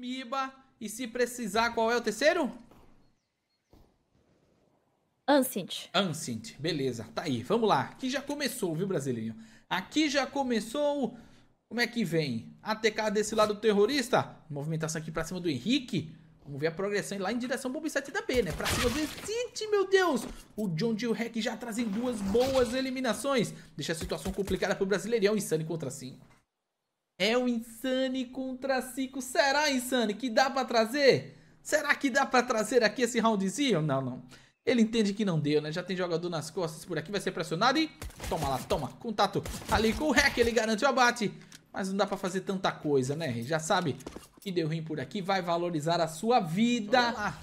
Miba. E se precisar, qual é o terceiro? Ancient. Ancient, beleza. Tá aí, vamos lá. Aqui já começou, viu, brasileirinho? Aqui já começou. Como é que vem? ATK desse lado terrorista. Movimentação aqui pra cima do Henrique. Vamos ver a progressão lá em direção ao Bob 7 da B, né? Pra cima do Exit, meu Deus! O John Jill Hack já trazem duas boas eliminações. Deixa a situação complicada pro brasileirão. Insane contra 5. É o Insane contra 5. Será, Insane, que dá pra trazer? Será que dá pra trazer aqui esse roundzinho? Não, não. Ele entende que não deu, né? Já tem jogador nas costas por aqui, vai ser pressionado e... Toma lá, toma. Contato ali com o Hack, ele garante o abate. Mas não dá pra fazer tanta coisa, né? Já sabe que deu ruim por aqui, vai valorizar a sua vida.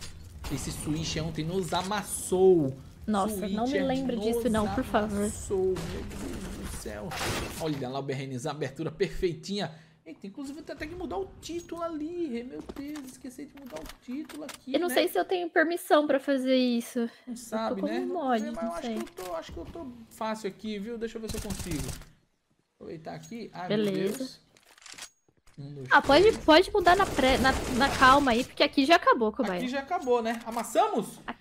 Esse Switch ontem nos amassou. Nossa, não me lembra disso não, por favor. Amassou, meu Deus céu. Olha lá o BRNZ, abertura perfeitinha. Eita, inclusive tem até que mudar o título ali. Meu Deus, esqueci de mudar o título aqui. Eu não né? sei se eu tenho permissão pra fazer isso. Não sabe, né? Mod, mas não eu acho sei. que, eu tô, acho que eu tô fácil aqui, viu? Deixa eu ver se eu consigo. Aproveitar aqui. Ai, Beleza. meu Deus. Um, Ah, pode, pode mudar na, pré, na, na calma aí, porque aqui já acabou, cobaia. Aqui já acabou, né? Amassamos? Aqui.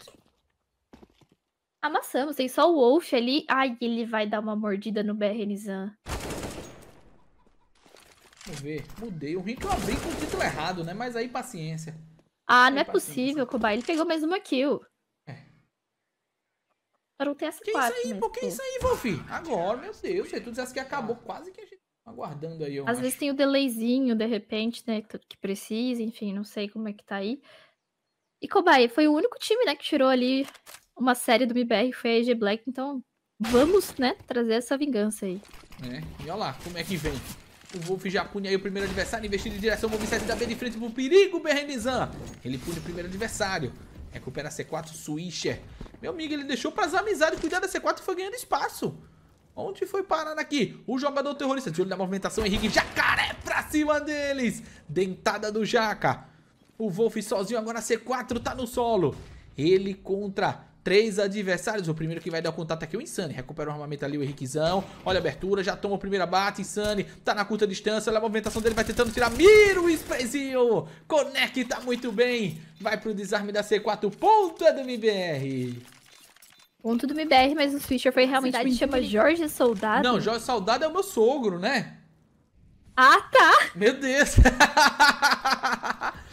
Amassamos, tem só o Wolf ali. Ai, ele vai dar uma mordida no BRNZan. Vamos ver. Mudei. O rim que eu abri com o título errado, né? Mas aí, paciência. Ah, não Ai, é paciência. possível, cobaia. Ele pegou mais uma kill. É. Para o TS4. Que isso aí, pô? Que isso aí, Wolf? Agora, meu Deus. Tu dissesse que acabou, quase que a gente tá aguardando aí. Às acho. vezes tem o delayzinho, de repente, né? Que precisa, enfim, não sei como é que tá aí. E Cobaia foi o único time, né, que tirou ali uma série do MBR, foi a EG Black, então vamos, né, trazer essa vingança aí. É, e olha lá como é que vem. O Wolf já pune aí o primeiro adversário, investindo em direção ao 7 da B de frente pro perigo, Berrenizan. Ele pune o primeiro adversário. Recupera a C4, Swisher. Meu amigo, ele deixou pras amizades cuidar da C4 e foi ganhando espaço. Onde foi parar aqui? O jogador terrorista, de olho na movimentação, Henrique Jacaré pra cima deles. Dentada do Jaca. O Wolf sozinho agora, C4 tá no solo. Ele contra três adversários. O primeiro que vai dar o contato aqui é o Insane. Recupera o armamento ali, o Henriquezão. Olha a abertura, já toma o primeiro abate. Insane tá na curta distância. Olha a movimentação dele, vai tentando tirar. Mira o sprayzinho. Conecta muito bem. Vai pro desarme da C4. Ponto é do MBR. Ponto do MBR, mas o Switcher foi realmente Cidade me chama Jorge Soldado. Não, Jorge Saudade é o meu sogro, né? Ah, tá! Meu Deus.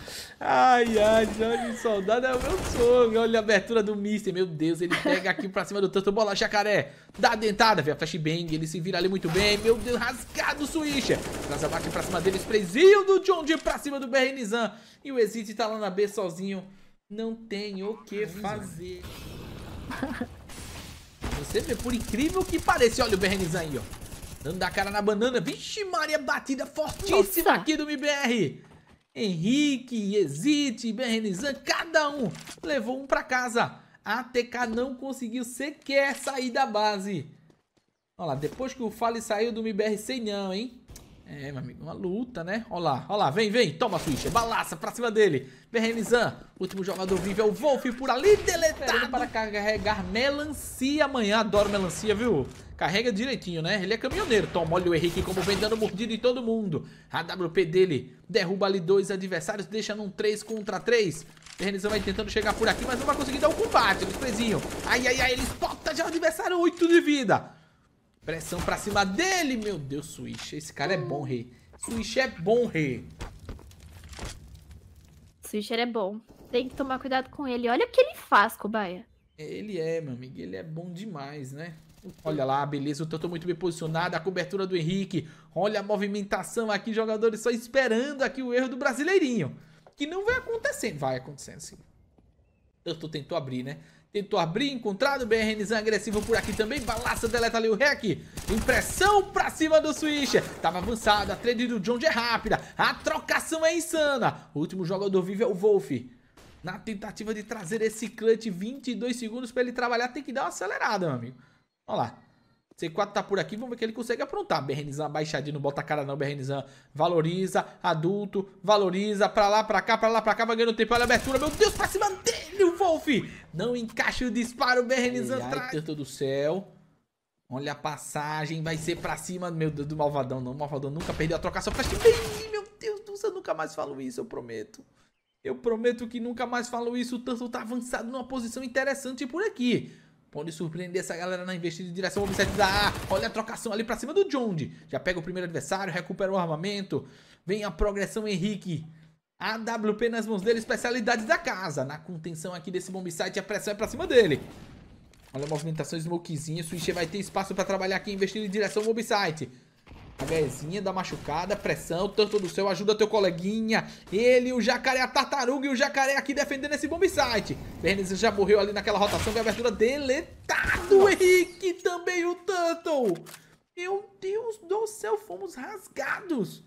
Ai, ai, Jorge Soldado é o meu sogro. Olha a abertura do Mister. Meu Deus, ele pega aqui pra cima do tanto. Bola, jacaré. Dá a dentada, a flashbang. Ele se vira ali muito bem. Meu Deus, rasgado o Swisher. Traz a bate pra cima dele. Sprayzinho do John Deere pra cima do Berrenizan. E o Exit tá lá na B sozinho. Não tem o que fazer. Você vê, por incrível que pareça. Olha o Berrenizan aí, ó. Dando a cara na banana. Vixe, Maria, batida fortíssima Nossa. aqui do MBR. Henrique, Exit, Berrenizan, cada um levou um pra casa. A ATK não conseguiu sequer sair da base. Olha lá, depois que o Fale saiu do MBR, sei não, hein? É, meu amigo, uma luta, né? Olha lá, olha lá, vem, vem, toma Switch, balaça pra cima dele. Berrenizan, último jogador vivo é o Wolf por ali, deletado para carregar melancia amanhã. Adoro melancia, viu? Carrega direitinho, né? Ele é caminhoneiro. Toma, olha o Henrique como vem dando mordida em todo mundo. A WP dele derruba ali dois adversários, deixa num 3 contra 3. Berrenizan vai tentando chegar por aqui, mas não vai conseguir dar o combate. Eles presinham. Ai, ai, ai, ele spota já o adversário, 8 de vida. Pressão pra cima dele, meu Deus, Switch. Esse cara é bom, rei. Switch é bom, rei. Switcher é bom. Tem que tomar cuidado com ele. Olha o que ele faz, Cobaia. Ele é, meu amigo, ele é bom demais, né? Olha lá, beleza, o Tanto muito bem posicionado, a cobertura do Henrique. Olha a movimentação aqui, jogadores só esperando aqui o erro do brasileirinho. Que não vai acontecendo. Vai acontecendo, sim. Tanto tentou abrir, né? Tentou abrir, encontrado, BRNzão agressivo por aqui também. Balaça, deleta ali o hack. Impressão pra cima do Switcher. Tava avançado, a trade do John é rápida. A trocação é insana. O último jogador vivo é o Wolf. Na tentativa de trazer esse clutch 22 segundos pra ele trabalhar, tem que dar uma acelerada, meu amigo. Olha lá. C4 tá por aqui, vamos ver que ele consegue aprontar. Berrenizan baixadinho, não bota a cara não, Berrenizan. Valoriza, adulto, valoriza, pra lá, pra cá, pra lá, pra cá, vai ganhando tempo, olha a abertura, meu Deus, pra cima dele, o Wolf. Não encaixa o disparo, Berrenizan Ai, ai. Tanto do céu. Olha a passagem, vai ser pra cima, meu Deus, do Malvadão, não, o Malvadão nunca perdeu a trocação. Flash meu Deus do céu, não nunca mais falo isso, eu prometo. Eu prometo que nunca mais falo isso. O Turtle tá avançado numa posição interessante por aqui. Pode surpreender essa galera na investida em direção ao da A. Olha a trocação ali pra cima do Jondi. Já pega o primeiro adversário, recupera o armamento. Vem a progressão Henrique. AWP nas mãos dele, especialidade da casa. Na contenção aqui desse bomb site, a pressão é pra cima dele. Olha a movimentação smokezinha. Switcher vai ter espaço pra trabalhar aqui, investir em direção ao mob site. HEzinha da machucada, pressão, tanto do céu, ajuda teu coleguinha. Ele, o jacaré, a tartaruga e o jacaré aqui defendendo esse bomb site. Bernes já morreu ali naquela rotação de abertura deletado. Henrique também o Turtle. Meu Deus do céu, fomos rasgados.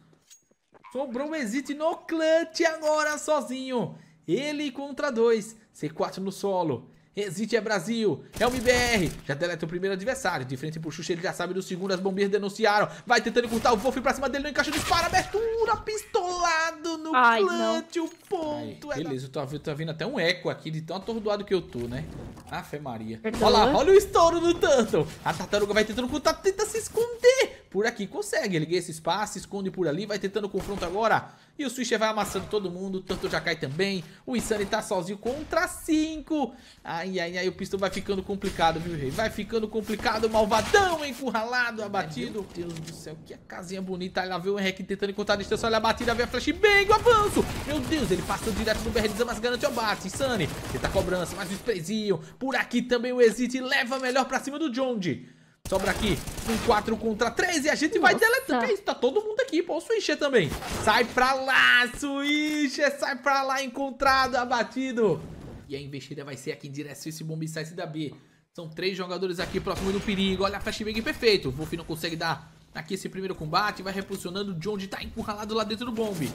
Sobrou o Exit no clutch agora sozinho. Ele contra dois. C4 no solo. Existe é Brasil, é o MBR. Já deleta o primeiro adversário. De frente pro Xuxa, ele já sabe do segundo. As bombeiras denunciaram. Vai tentando encurtar o Wolf pra cima dele. Não encaixa, dispara. Abertura, pistolado no Ai, clutch. O ponto Ai, é Beleza, da... eu tô, tô vindo até um eco aqui de tão atordoado que eu tô, né? Ah, fé Maria. Olha lá, olha o estouro do Turtle. A tartaruga vai tentando ocultar, tenta se esconder. Por aqui consegue, ele ganha esse espaço, esconde por ali, vai tentando o confronto agora. E o Swisher vai amassando todo mundo, o Turtle já cai também. O Insane tá sozinho contra cinco. Ai, ai, ai, o pistol vai ficando complicado, viu, rei? Vai ficando complicado, malvadão, encurralado, abatido. Meu Deus do céu, que casinha bonita. Aí lá vê o Henrique tentando encontrar a distância, olha a batida, vê a flash bang, o avanço. Meu Deus, ele passou direto no BR, mas garante o abate. Insane, tenta a cobrança, mais um sprayzinho. Por aqui também o Exit leva melhor pra cima do Jondi. Sobra aqui um 4 contra 3 e a gente Nossa. vai deletando. Que é isso? Tá todo mundo aqui, pô. O Switcher também. Sai pra lá, Switcher. Sai pra lá, encontrado, abatido. E a investida vai ser aqui em direção a esse bomb site da B. São três jogadores aqui próximo do perigo. Olha a flashbang perfeito. O Wolf não consegue dar aqui esse primeiro combate. Vai repulsionando. O John tá encurralado lá dentro do bombe.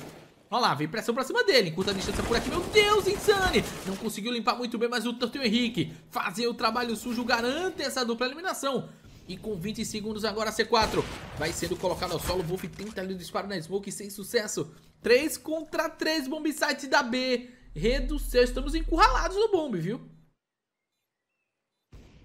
Olha lá, vem pressão pra cima dele. Encurta a distância por aqui. Meu Deus, Insane! Não conseguiu limpar muito bem, mas o Turtle Henrique fazer o trabalho sujo garante essa dupla eliminação. E com 20 segundos agora C4 vai sendo colocado ao solo. Wolf tenta ali o disparo na smoke sem sucesso. 3 contra 3 bomb site da B. Redução. Estamos encurralados no bomb, viu?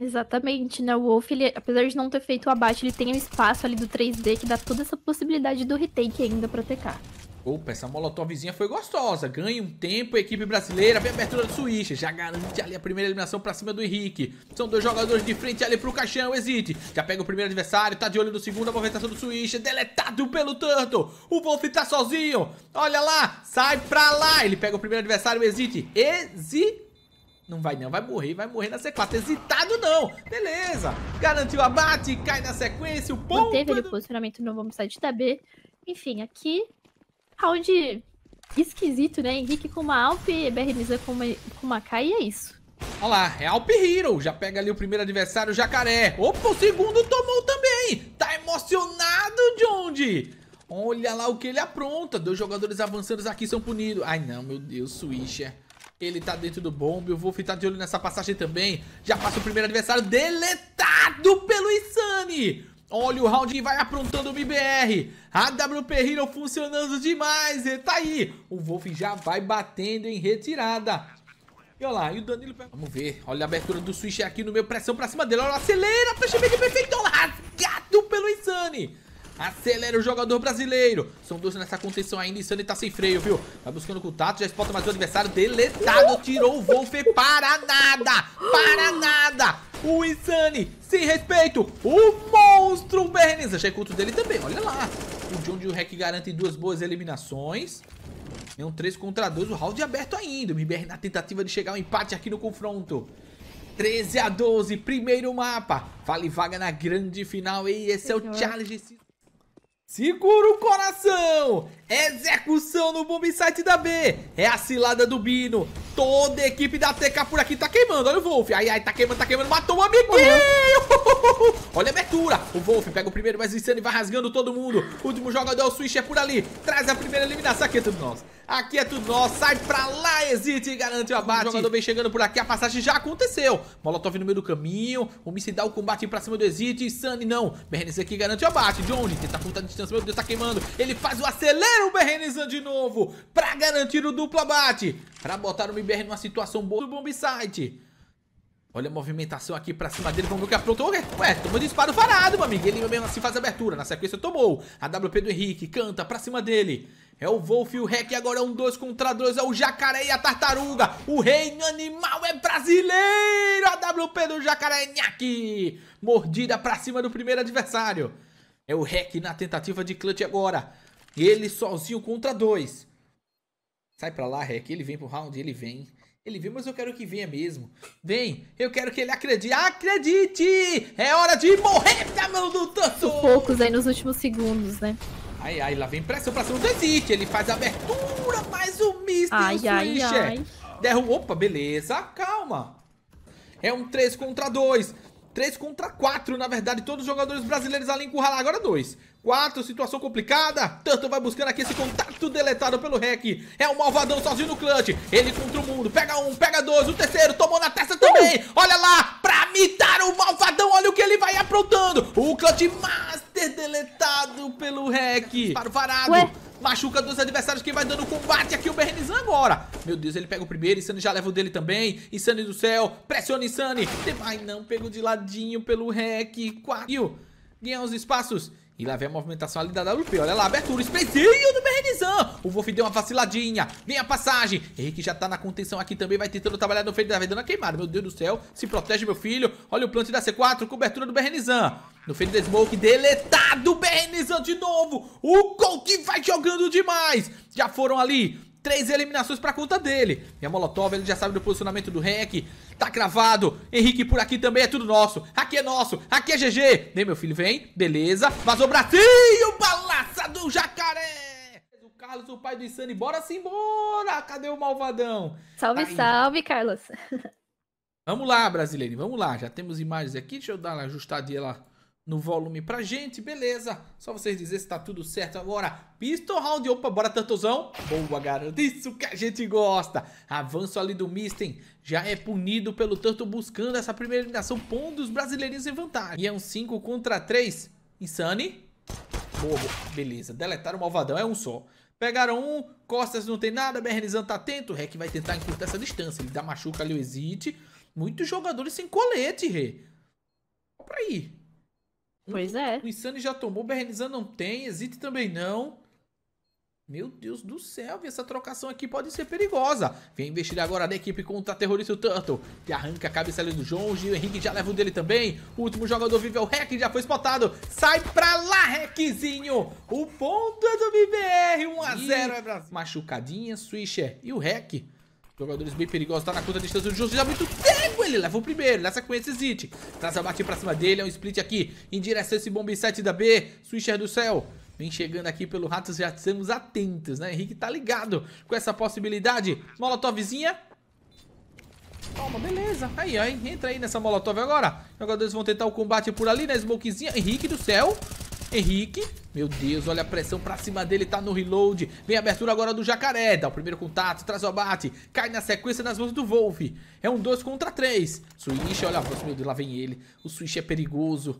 Exatamente, né? O Wolf, ele, apesar de não ter feito o abate, ele tem um espaço ali do 3D que dá toda essa possibilidade do retake ainda pra TK. Opa, essa molotovzinha foi gostosa. Ganha um tempo, equipe brasileira. Vem a abertura do Switch. Já garante ali a primeira eliminação pra cima do Henrique. São dois jogadores de frente ali pro caixão. Exit. Já pega o primeiro adversário. Tá de olho no segundo. A movimentação do Switch. Deletado pelo Turtle. O Wolf tá sozinho. Olha lá. Sai pra lá. Ele pega o primeiro adversário. Exit. Exit. Não vai não, vai morrer, vai morrer na sequência. Hesitado não, beleza. Garantiu abate, cai na sequência, o ponto... Manteve ele o posicionamento no vamos sair de B. Enfim, aqui round esquisito, né? Henrique com uma Alp, Berniza com uma, com uma K e é isso. Olha lá, é Alp Hero, já pega ali o primeiro adversário, o Jacaré. Opa, o segundo tomou também. Tá emocionado, Jondi. Olha lá o que ele apronta. Dois jogadores avançando aqui são punidos. Ai, não, meu Deus, Swisher. Ele tá dentro do bombe, o Wolf tá de olho nessa passagem também. Já passa o primeiro adversário deletado pelo Insane. Olha o round vai aprontando o MBR. A WP Hero funcionando demais. E tá aí. O Wolf já vai batendo em retirada. E olha lá, e o Danilo... Vamos ver. Olha a abertura do Switch aqui no meio. Pressão pra cima dele. Olha, acelera. Flashback perfeito. Rasgado pelo Insane. Acelera o jogador brasileiro. São dois nessa contenção ainda. Insane tá sem freio, viu? Vai buscando contato. Já spota mais o adversário. Deletado. Tirou o Wolf. Para nada. Para nada. O Insane, sem respeito. O monstro Bernes. Achei culto dele também. Olha lá. O John e o Hack garantem duas boas eliminações. É um 3 contra 2. O round aberto ainda. O MBR na tentativa de chegar ao empate aqui no confronto. 13 a 12. Primeiro mapa. Vale vaga na grande final. E esse é o challenge. Segura o coração! Execução no bomb site da B. É a cilada do Bino. Toda a equipe da TK por aqui tá queimando. Olha o Wolf. Ai, ai, tá queimando, tá queimando. Matou o amiguinho! Olha a abertura. O Wolf pega o primeiro, mas o Insane vai rasgando todo mundo. O último jogador é o Switch, é por ali. Traz a primeira eliminação. Aqui é tudo nosso. Aqui é tudo nosso. Sai pra lá, Exit, garante o abate. O jogador vem chegando por aqui. A passagem já aconteceu. Molotov no meio do caminho. O Missy dá o combate pra cima do Exit. Insane não. Berenice aqui garante o abate. Johnny tenta apontar a distância. Meu Deus, tá queimando. Ele faz o acelera o Berenice de novo. Pra garantir o duplo abate. Pra botar o MBR numa situação boa do bomb site. Olha a movimentação aqui pra cima dele. Vamos ver o que aprontou. Ué, tomou disparo varado, meu amigo. Ele mesmo assim faz a abertura. Na sequência tomou. A WP do Henrique canta pra cima dele. É o Wolf e o Rec, agora é um 2 contra 2, é o Jacaré e a Tartaruga. O reino animal é brasileiro, a WP do Jacaré é Nhaque. Mordida pra cima do primeiro adversário. É o Rec na tentativa de clutch agora. Ele sozinho contra dois. Sai pra lá, Rec, ele vem pro round, ele vem. Ele vem, mas eu quero que venha mesmo. Vem, eu quero que ele acredite. Acredite! É hora de morrer mão do Tanto! Poucos aí nos últimos segundos, né? Ai, ai, lá vem pressão pra cima do Exit. Ele faz a abertura, mas o Mr. Ai, ai, ai. Derruba. Opa, beleza. Calma. É um 3 contra 2. 3 contra 4, na verdade, todos os jogadores brasileiros ali encurralar. Agora 2. 4, situação complicada. Tanto vai buscando aqui esse contato deletado pelo Rec. É o Malvadão sozinho no clutch. Ele contra o mundo. Pega um, pega dois. O terceiro tomou na testa também. Uh! Olha lá, pra mitar o Malvadão. Olha o que ele vai aprontando. O clutch master deletado pelo Rec. Para o varado. Ué? Machuca dois adversários, quem vai dando combate aqui o Bernizan agora. Meu Deus, ele pega o primeiro, Insane já leva o dele também. Insane do céu, pressiona Insane. Ai não, pegou de ladinho pelo rec. Quatro. Ganha os espaços. E lá vem a movimentação ali da WP. Olha lá, abertura, sprayzinho do Bernizan. O Wolf deu uma vaciladinha. Vem a passagem. Henrique já tá na contenção aqui também. Vai tentando trabalhar no feio da dando a queimada. Meu Deus do céu. Se protege, meu filho. Olha o plant da C4. Cobertura do Bernizan. No feio da Smoke. Deletado o Bernizan de novo. O Colt vai jogando demais. Já foram ali Três eliminações pra conta dele. E a Molotov, ele já sabe do posicionamento do REC. Tá cravado. Henrique por aqui também é tudo nosso. Aqui é nosso. Aqui é GG. Vem, meu filho, vem. Beleza. Vazou bracinho. Balaça do jacaré. Carlos, o pai do Insane. Bora sim, bora. Cadê o malvadão? Salve, tá salve, Carlos. Vamos lá, brasileiro. Vamos lá. Já temos imagens aqui. Deixa eu dar uma ajustadinha lá no volume pra gente, beleza. Só vocês dizer se tá tudo certo agora. Pistol round, opa, bora Tantozão. Boa, garoto, isso que a gente gosta. Avanço ali do Misten, já é punido pelo Tanto buscando essa primeira eliminação, pondo os brasileirinhos em vantagem. E é um 5 contra 3. Insane. Boa, boa, beleza. Deletaram o Malvadão, é um só. Pegaram um, Costas não tem nada, Bernizan tá atento, o Rec vai tentar encurtar essa distância. Ele dá machuca ali o Exit. Muitos jogadores sem colete, Rê. Olha pra aí. Pois é. O Insane já tomou, o Bernizan não tem, Exit também não. Meu Deus do céu, essa trocação aqui pode ser perigosa. Vem investir agora na equipe contra a terrorista o Turtle. Que arranca a cabeça ali do João. O Henrique já leva o dele também. O último jogador vive é o Rec, já foi spotado. Sai pra lá, Reczinho. O ponto é do BBR. 1x0 é Brasil. Machucadinha, Swisher e o Rec. Jogadores bem perigosos, tá na conta de distância do João. Já muito tempo. Ele leva o primeiro, nessa sequência Zit. Traz a bate pra cima dele, é um split aqui. Em direção a esse bomb 7 da B. Swisher do céu. Vem chegando aqui pelo Ratos, já estamos atentos, né? Henrique tá ligado com essa possibilidade. Molotovzinha. Toma, beleza. Aí, aí, entra aí nessa Molotov agora. Jogadores vão tentar o combate por ali, né? Smokezinha. Henrique do céu. Henrique. Meu Deus, olha a pressão pra cima dele, tá no reload. Vem a abertura agora do Jacaré. Dá o primeiro contato, traz o abate. Cai na sequência nas mãos do Wolf. É um 2 contra 3. Switch, olha, meu Deus, lá vem ele. O Switch é perigoso.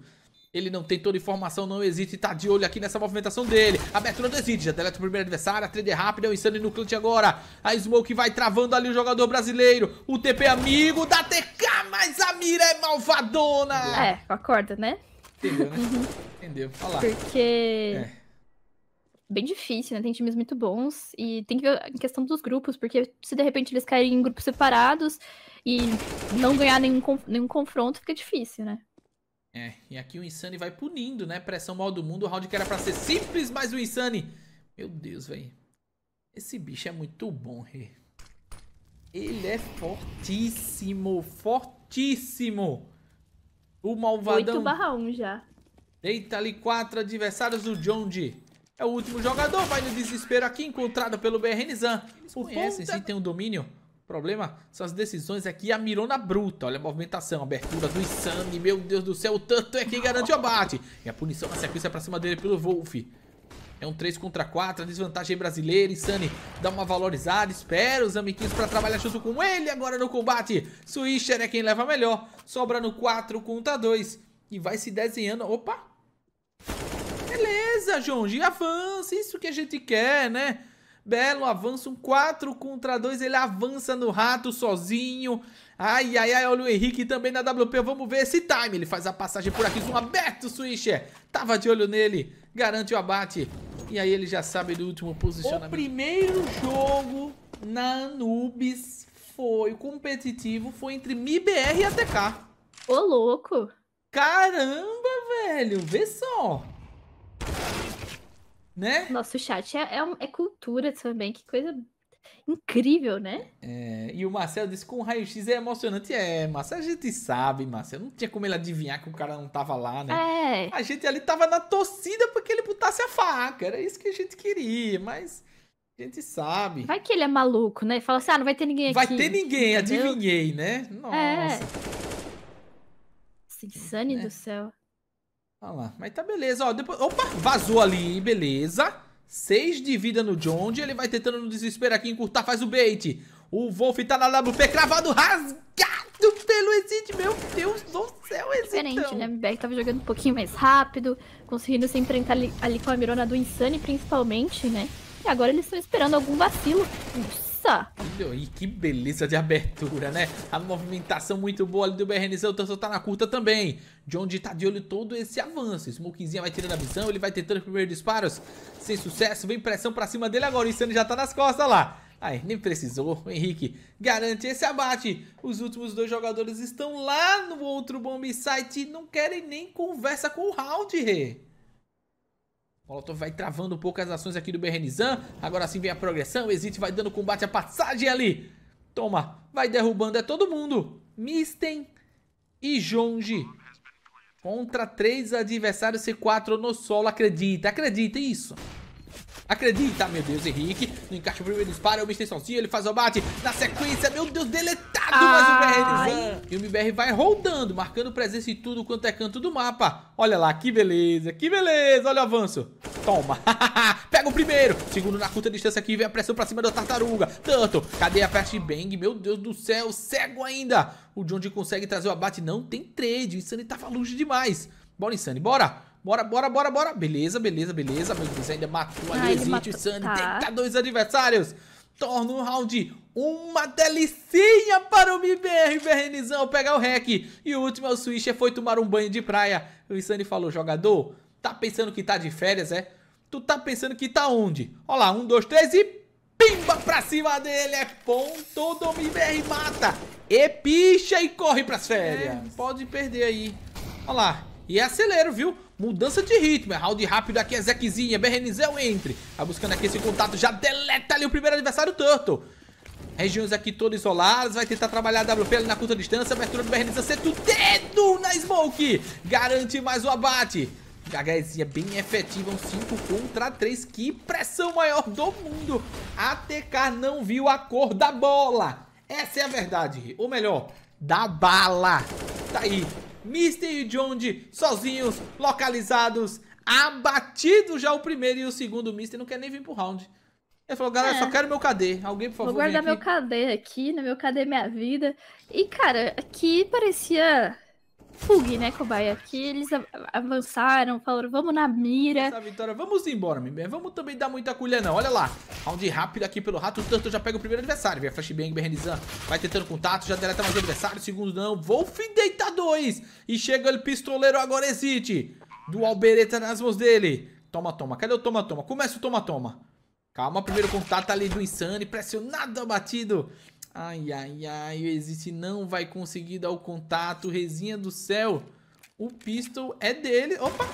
Ele não tem toda a informação, não existe, tá de olho aqui nessa movimentação dele. Abertura do Exit, já deleta o primeiro adversário, a trade é rápida, é o Insane no clutch agora. A Smoke vai travando ali o jogador brasileiro. O TP amigo da TK, mas a mira é malvadona. É, acorda, né? Entendeu, né? Uhum. Entendeu, olha lá. Porque... É. Bem difícil, né? Tem times muito bons e tem que ver a questão dos grupos, porque se de repente eles caírem em grupos separados e não ganhar nenhum, nenhum confronto, fica difícil, né? É, e aqui o Insane vai punindo, né? Pressão mal do mundo. O round que era pra ser simples, mas o Insane... Meu Deus, velho. Esse bicho é muito bom, Rê. Ele é fortíssimo, fortíssimo. O malvadão... 8 barra 1 já. Deita ali quatro adversários do Jonji. É o último jogador, vai no desespero aqui, encontrado pelo BRN Zan. Eles conhecem, sim, tem um domínio problema são as decisões aqui a mirona bruta. Olha a movimentação, a abertura do Insane. Meu Deus do céu, o tanto é quem garante o abate. E a punição na sequência pra cima dele pelo Wolf. É um 3 contra 4, a desvantagem brasileira. Insane dá uma valorizada. Espera os amiguinhos pra trabalhar junto com ele agora no combate. Swisher é quem leva melhor. Sobra no 4 contra 2. E vai se desenhando. Opa! Beleza, João. Avança. Isso que a gente quer, né? Belo avança, um 4 contra 2, ele avança no rato sozinho. Ai, ai, ai, olha o Henrique também na WP, vamos ver esse time. Ele faz a passagem por aqui, zoom aberto, Swisher. Tava de olho nele, garante o abate. E aí ele já sabe do último posicionamento. O primeiro jogo na Anubis foi competitivo, foi entre MIBR e ATK. Ô, louco! Caramba, velho! Vê só! Né? Nosso chat é, é, é cultura também, que coisa incrível, né? É, e o Marcel disse que com o raio-x é emocionante. É, Marcel, a gente sabe, Marcel. Não tinha como ele adivinhar que o cara não tava lá, né? É. A gente ali tava na torcida porque ele botasse a faca. Era isso que a gente queria, mas a gente sabe. Vai que ele é maluco, né? Fala assim, ah, não vai ter ninguém vai aqui. Vai ter ninguém, entendeu? adivinhei, né? Nossa. É. Insane é. do céu. Olha lá, mas tá beleza, ó. Depois... Opa, vazou ali, beleza. 6 de vida no John, ele vai tentando no desespero aqui encurtar, faz o bait. O Wolf tá na WP, cravado, rasgado pelo Exit, meu Deus do céu, Exit. Diferente, né? O BR tava jogando um pouquinho mais rápido, conseguindo se enfrentar ali, ali com a Mirona do Insane, principalmente, né? E agora eles estão esperando algum vacilo. Nossa! E que beleza de abertura, né? A movimentação muito boa ali do BRNZ, o Tanso tá na curta também. John tá de olho todo esse avanço. Smokezinha vai tirando a visão, ele vai tentando os primeiros disparos. Sem sucesso, vem pressão pra cima dele agora. O Insane já tá nas costas lá. Aí, nem precisou. O Henrique garante esse abate. Os últimos dois jogadores estão lá no outro bomb site e não querem nem conversa com o round, Rê. Molotov vai travando um pouco as ações aqui do Berrenizan. Agora sim vem a progressão. Exit vai dando combate à passagem ali. Toma, vai derrubando é todo mundo. Misten e Jonge. Contra três adversários C4 no solo. Acredita, acredita, isso. Acredita, meu Deus, Henrique. No encaixe o primeiro disparo, é Mr. Sozinho, ele faz o bate. Na sequência, meu Deus, deletado mais o BR E o MBR vai rodando, marcando presença em tudo quanto é canto do mapa. Olha lá, que beleza, que beleza. Olha o avanço. Toma. Pega o primeiro. Segundo na curta distância aqui, vem a pressão pra cima da tartaruga. Tanto. Cadê a flashbang? Meu Deus do céu, cego ainda. O John consegue trazer o abate. Não tem trade. O Insane tava longe demais. Bora, Insane, bora. Bora, bora, bora, bora. Beleza, beleza, beleza. Meu Deus, ainda matou ali o Exit, o Sunny. Tá. Dois adversários. Torna o round uma delicinha para o MBR. Bernizão pegar o hack. E o último é o Swisher, foi tomar um banho de praia. O Sunny falou, jogador, tá pensando que tá de férias, é? Tu tá pensando que tá onde? Olha lá, um, dois, três e pimba pra cima dele. É ponto do MBR, mata. E picha e corre pras férias. Pode perder aí. Olha lá. E é acelero, viu? Mudança de ritmo, é round rápido aqui, é Zequezinha, Berrenizel entre. Vai buscando aqui esse contato, já deleta ali o primeiro adversário, Turtle. Regiões aqui todas isoladas, vai tentar trabalhar a WP ali na curta distância, abertura do Berrenizel, acerta o dedo na Smoke. Garante mais o abate. HSzinha bem efetiva, um 5 contra 3, que pressão maior do mundo. A TK não viu a cor da bola. Essa é a verdade, ou melhor, da bala. Tá aí, Mister e Jondi sozinhos, localizados, abatido já o primeiro e o segundo. O Mister não quer nem vir pro round. Ele falou, galera, é. só quero meu KD. Alguém, por favor, Vou guardar meu KD aqui, né? Meu KD minha vida. E, cara, aqui parecia Fug, né? Que eles avançaram, falaram, vamos na mira. Essa vitória, vamos embora, meu Vamos também dar muita colher, não. Olha lá. Round rápido aqui pelo rato. O Turtle já pega o primeiro adversário. Vem a flashbang, Bernizan. Vai tentando contato, já deleta mais o adversário. Segundo não. Wolf deita dois. E chega ele pistoleiro agora, existe. Dual bereta nas mãos dele. Toma, toma. Cadê o toma, toma? Começa o toma, toma. Calma, primeiro contato ali do Insane. Pressionado, abatido. Ai, ai, ai, o Existe não vai conseguir dar o contato. Resinha do céu. O pistol é dele. Opa!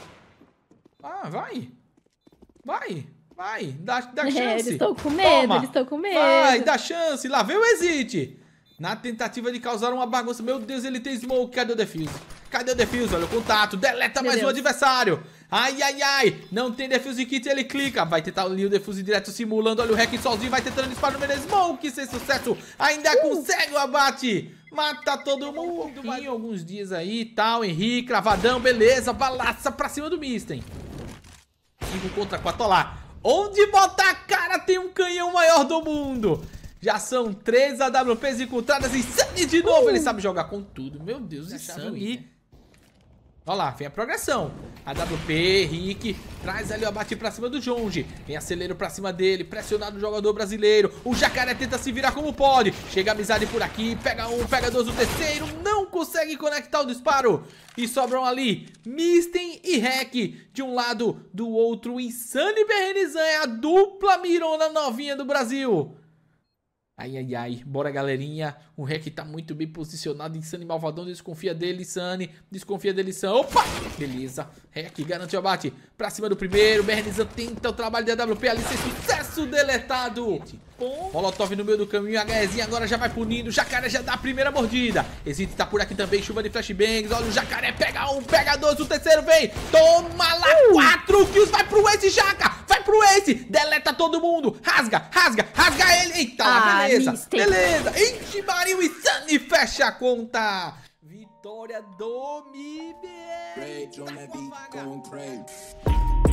Ah, vai. Vai, vai. Dá, dá chance. É, eles estão com medo, Toma. eles estão com medo. Vai, dá chance. Lá vem o Exit. Na tentativa de causar uma bagunça. Meu Deus, ele tem smoke. Cadê o defuse? Cadê o defuse? Olha o contato. Deleta Meu mais Deus. um adversário. Ai, ai, ai. Não tem defuse kit, ele clica. Vai tentar ali o defuse direto simulando. Olha o hack sozinho. Vai tentando disparar no meio Smoke sem sucesso. Ainda uh. consegue o abate. Mata todo mundo. Em alguns dias aí tal. Henrique, cravadão, beleza. Balaça pra cima do Misten. 5 contra 4, olha lá. Onde botar a cara tem um canhão maior do mundo. Já são três AWPs encontradas e Sunny de novo. Uh. Ele sabe jogar com tudo. Meu Deus, e Sunny. Olha lá, vem a progressão. AWP, Rick, traz ali o abate pra cima do Jonge. Vem acelero pra cima dele, pressionado o jogador brasileiro. O Jacaré tenta se virar como pode. Chega a amizade por aqui, pega um, pega dois, o terceiro. Não consegue conectar o disparo. E sobram ali Misten e Rek de um lado, do outro Insane e é a dupla mirona novinha do Brasil. Ai, ai, ai. Bora, galerinha. O Rec tá muito bem posicionado. Insane Malvadão desconfia dele, Insane. Desconfia dele, Insane. Opa! Beleza. Rec garante o abate. Pra cima do primeiro. Bernizan tenta o trabalho de AWP ali. Sem sucesso deletado. Molotov no meio do caminho. A HEzinha agora já vai punindo. O jacaré já dá a primeira mordida. Existe tá por aqui também. Chuva de flashbangs. Olha o jacaré. Pega um, pega dois. O terceiro vem. Toma lá. Uh! Quatro kills. Vai pro Ace, Jaca. Pro Ace. Deleta todo mundo. Rasga, rasga, rasga ele. Eita, ah, beleza. Mistake. Beleza. Ixi, Mario e Sunny fecha a conta. Vitória do MIBR. Tá